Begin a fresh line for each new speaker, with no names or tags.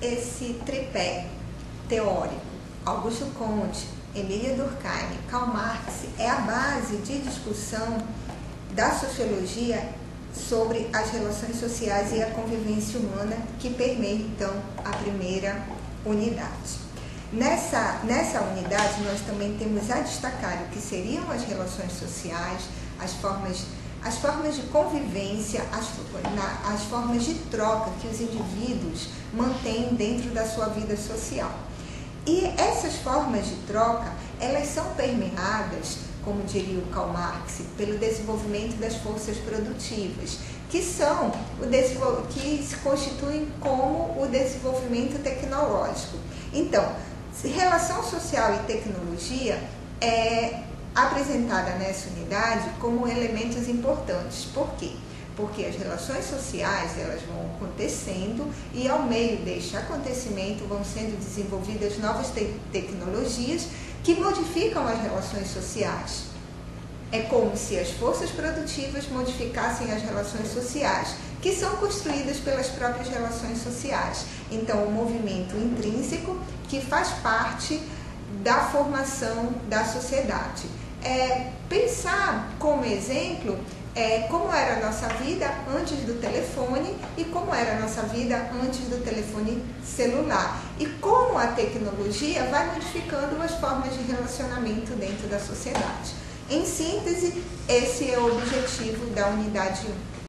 esse tripé teórico, Augusto Conte, Emília Durkheim, Karl Marx, é a base de discussão da sociologia sobre as relações sociais e a convivência humana que permeia então a primeira unidade. Nessa, nessa unidade, nós também temos a destacar o que seriam as relações sociais, as formas, as formas de convivência, as, na, as formas de troca que os indivíduos mantêm dentro da sua vida social. E essas formas de troca, elas são permeadas, como diria o Karl Marx, pelo desenvolvimento das forças produtivas, que são o que se constituem como o desenvolvimento tecnológico. Então, Relação social e tecnologia é apresentada nessa unidade como elementos importantes. Por quê? Porque as relações sociais elas vão acontecendo e ao meio deste acontecimento vão sendo desenvolvidas novas te tecnologias que modificam as relações sociais. É como se as forças produtivas modificassem as relações sociais, que são construídas pelas próprias relações sociais. Então, o movimento intrínseco que faz parte da formação da sociedade. É, pensar como exemplo é, como era a nossa vida antes do telefone e como era a nossa vida antes do telefone celular. E como a tecnologia vai modificando as formas de relacionamento dentro da sociedade. Em síntese, esse é o objetivo da unidade 1.